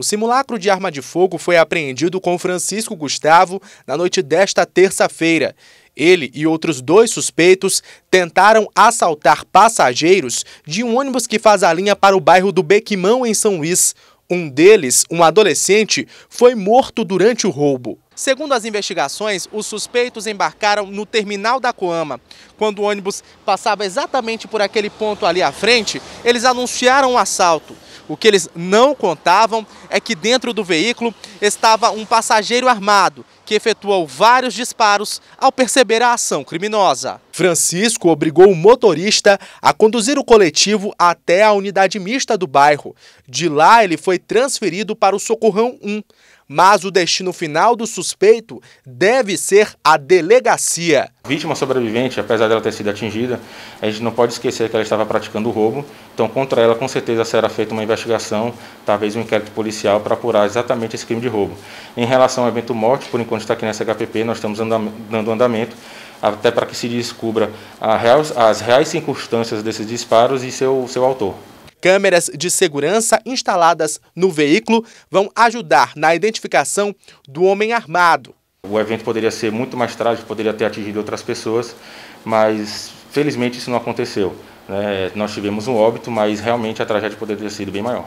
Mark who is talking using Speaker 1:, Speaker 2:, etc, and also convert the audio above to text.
Speaker 1: O simulacro de arma de fogo foi apreendido com Francisco Gustavo na noite desta terça-feira. Ele e outros dois suspeitos tentaram assaltar passageiros de um ônibus que faz a linha para o bairro do Bequimão, em São Luís. Um deles, um adolescente, foi morto durante o roubo. Segundo as investigações, os suspeitos embarcaram no terminal da Coama. Quando o ônibus passava exatamente por aquele ponto ali à frente, eles anunciaram um assalto. O que eles não contavam é que dentro do veículo estava um passageiro armado que efetuou vários disparos ao perceber a ação criminosa. Francisco obrigou o motorista a conduzir o coletivo até a unidade mista do bairro. De lá, ele foi transferido para o Socorrão 1, mas o destino final do suspeito deve ser a delegacia.
Speaker 2: Vítima sobrevivente, apesar dela ter sido atingida, a gente não pode esquecer que ela estava praticando roubo, então contra ela com certeza será feita uma investigação, talvez um inquérito policial para apurar exatamente esse crime de roubo. Em relação ao evento morte, por enquanto está aqui nessa HPP, nós estamos dando andamento até para que se descubra as reais circunstâncias desses disparos e seu, seu autor.
Speaker 1: Câmeras de segurança instaladas no veículo vão ajudar na identificação do homem armado.
Speaker 2: O evento poderia ser muito mais trágico, poderia ter atingido outras pessoas, mas felizmente isso não aconteceu. Né? Nós tivemos um óbito, mas realmente a tragédia poderia ter sido bem maior.